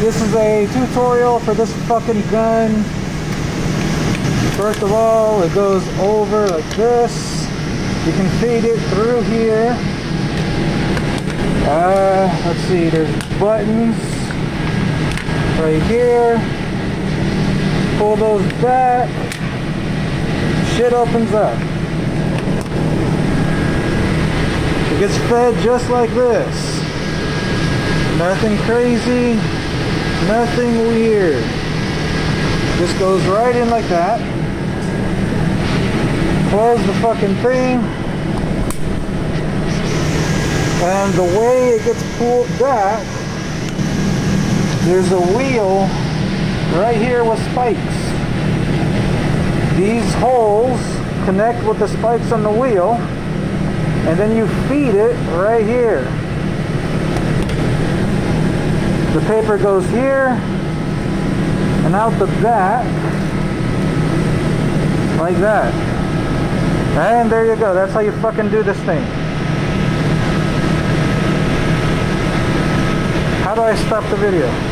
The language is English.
This is a tutorial for this fucking gun. First of all, it goes over like this. You can feed it through here. Uh, let's see, there's buttons right here. Pull those back. Shit opens up. It gets fed just like this. Nothing crazy, nothing weird. Just goes right in like that. Close the fucking thing. And the way it gets pulled back, there's a wheel right here with spikes. These holes connect with the spikes on the wheel, and then you feed it right here. The paper goes here and out the back like that. And there you go. That's how you fucking do this thing. How do I stop the video?